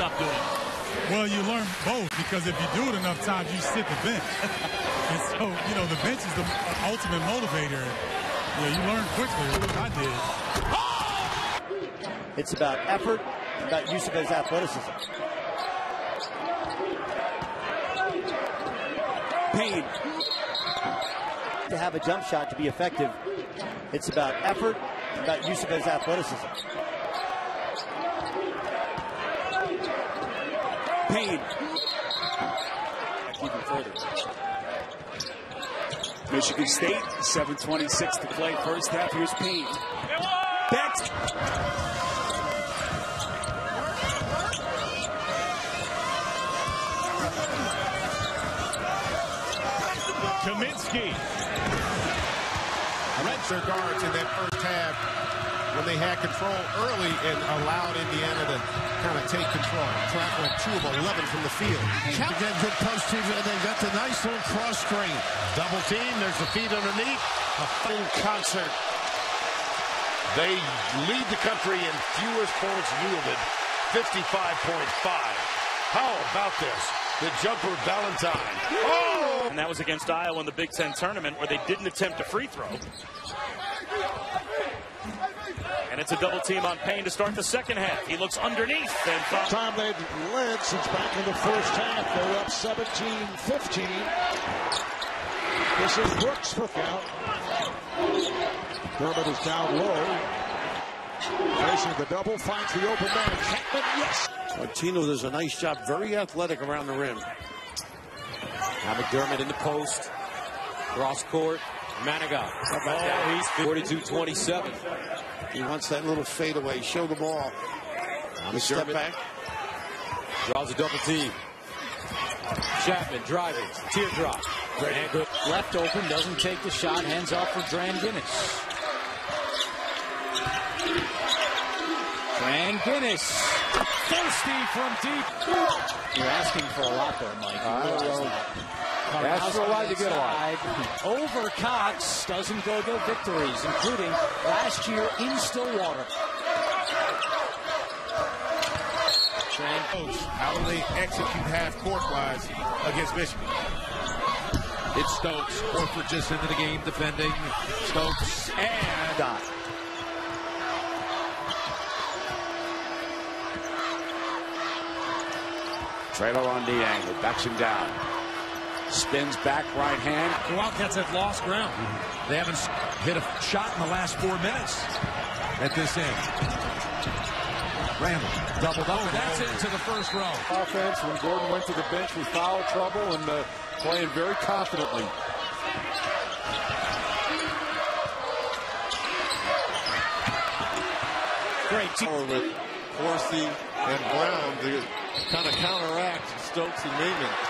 stop doing it? Well, you learn both because if you do it enough times, you sit the bench. and so, you know, the bench is the ultimate motivator. Yeah, you learn quickly. I did. Oh! It's about effort, about use of his athleticism. Payne. To have a jump shot to be effective, it's about effort, about use of his athleticism. Payne. Even further. Michigan State, 7.26 to play. First half, here's Payne. Back. Kaminsky. Redshirt guards in that first half when they had control early and allowed Indiana to kind of take control. Track went 2 of 11 from the field. Again, good post team, and they got the nice little cross screen. Double team, there's the feet underneath. A fine concert. They lead the country in fewest points yielded, 55.5. How about this? The jumper Valentine. Oh! And that was against Iowa in the Big Ten tournament where they didn't attempt a free throw. And it's a double team on Payne to start the second half. He looks underneath and First time they've led since back in the first half. They're up 17-15. This is Brooks for count. Dermott is down low. Facing the double, finds the open man. Chapman, yes. Martino does a nice job, very athletic around the rim. Now McDermott in the post. Cross court. Manigat. Oh, he's 42-27. He wants that little fadeaway. Show the ball. Now Step back. draws a double team. Chapman driving. Teardrop. And good. Left open, doesn't take the shot, hands off for Dran Guinness. Dran Guinness. Thirsty from deep. You're asking for a lot there, Mike. You realize that. For a to get a lot. Over Cox doesn't go to victories, including last year in Stillwater. Coach, how do they execute half court wise against Michigan? It's Stokes. Horford just into the game defending. Stokes and Dot. Trailer on the angle. Backs him down. Spins back right hand. The Wildcats have lost ground. they haven't hit a shot in the last four minutes at this end. Randle doubled up. and that's into the first row. Offense, when Gordon went to the bench with foul trouble and uh, playing very confidently. Great team. With Horsey and Brown to kind of counteract Stokes and Neiman.